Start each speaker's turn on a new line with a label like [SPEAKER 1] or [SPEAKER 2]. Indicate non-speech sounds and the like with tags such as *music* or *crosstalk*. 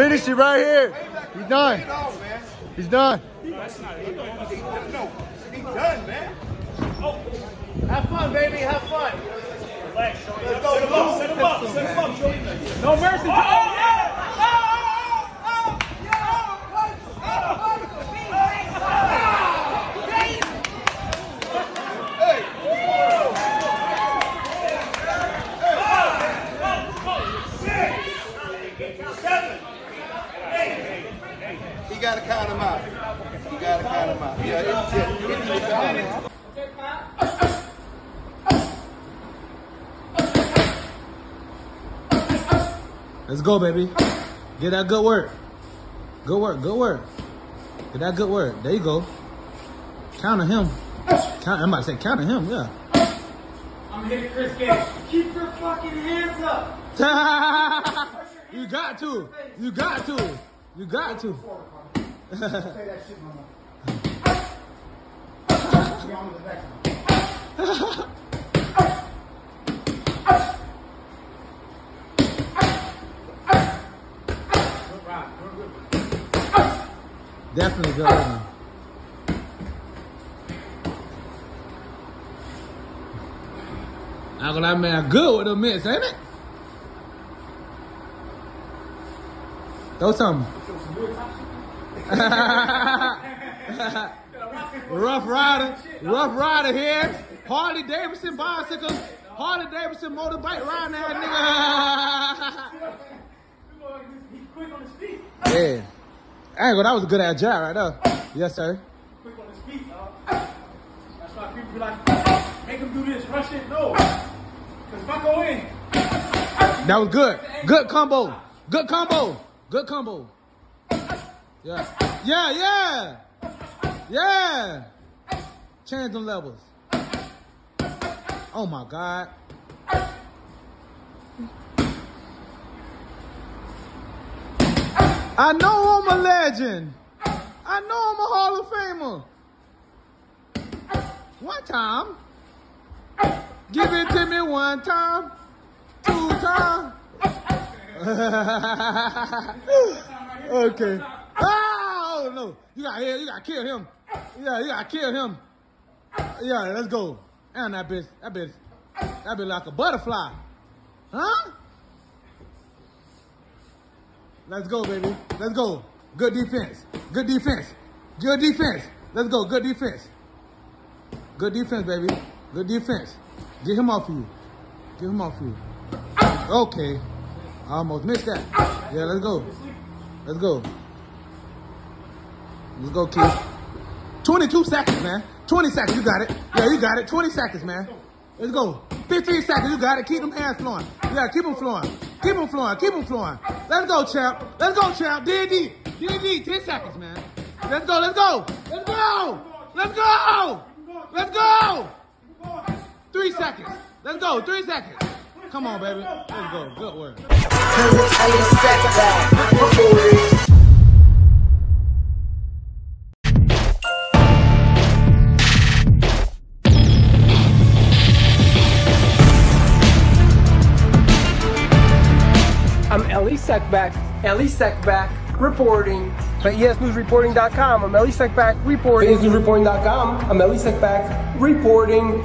[SPEAKER 1] Finish it right here. He's done. He's done.
[SPEAKER 2] Have fun, baby. Have fun.
[SPEAKER 3] Let's go, set him up, set him up, set him up, Joey. No mercy. Oh, yeah! Oh, oh,
[SPEAKER 4] He got to count him out. You got to count him out. Yeah, it's it. It's it. Count him out.
[SPEAKER 1] Let's go, baby. Get that good work. Good work, good work. Get that good work. There you go. Counter him. Count, I'm about to say counter him, yeah.
[SPEAKER 3] I'm hitting Chris Gage. Keep your fucking hands up. *laughs*
[SPEAKER 1] you got to. You got to. You got to. Definitely good one. I gonna lie, man, good with a miss, ain't it? Throw some. rough rider, rough rider here. Harley Davidson bicycle, Harley Davidson motorbike riding that
[SPEAKER 3] He's quick on his feet.
[SPEAKER 1] nigga. *laughs* Yeah. Gonna, that was a good ass job right there. Yes, sir.
[SPEAKER 3] Quick on his feet, dog. That's why people be like, make him do this, rush it. No. Because if I go in,
[SPEAKER 1] That was good. Good combo. Good combo. Good combo. Yeah. Yeah, yeah. Yeah. Change them levels. Oh my God. I know I'm a legend. I know I'm a Hall of Famer. One time. Give it to me one time. Two times. *laughs* okay. Ah, oh no! You got you got kill him. Yeah, you got kill him. Yeah, let's go. And that bitch, that bitch, that bitch like a butterfly, huh? Let's go, baby. Let's go. Good defense. Good defense. Good defense. Let's go. Good defense. Good defense, baby. Good defense. Get him off of you. Get him off of you. Okay. I almost missed that. Yeah, let's go. Let's go. Let's go, kid. 22 seconds, man. 20 seconds, you got it. Yeah, you got it. 20 seconds, man. Let's go. 15 seconds, you got it. Keep them hands flowing. Yeah, keep them flowing. Keep them flowing. Keep them flowing. Let's go, champ. Let's go, champ. D&D. D&D. 10 seconds, man. Let's go. Let's go. Let's go. Let's go. Let's go. Three seconds. Let's go. Three seconds. Come on, baby. Let's go. Good work.
[SPEAKER 5] I'm Elie Seckbach, Elie Seckbach, reporting for ESNewsReporting.com. I'm Elie Seckbach, reporting. For ESNewsReporting.com, I'm Elie Seckbach, reporting.